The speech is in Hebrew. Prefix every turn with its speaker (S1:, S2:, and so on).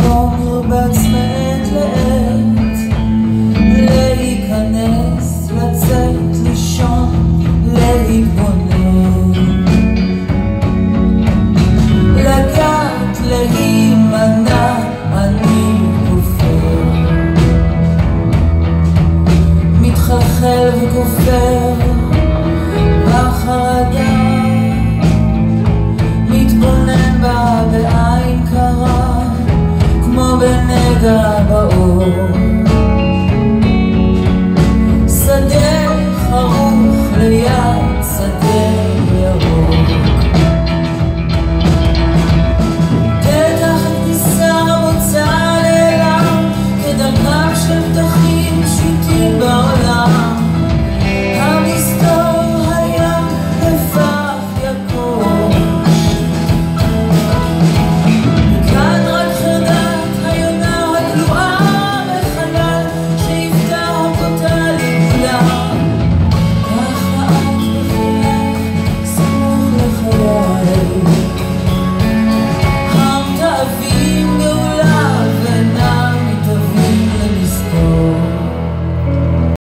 S1: מרבץ מעת לעת להיכנס, לצאת, לישון, להתבונן. לגעת, להימנע, אני כופר. מתחלחל וכופר בחרדה מתבונן בה בעין benega baon oh.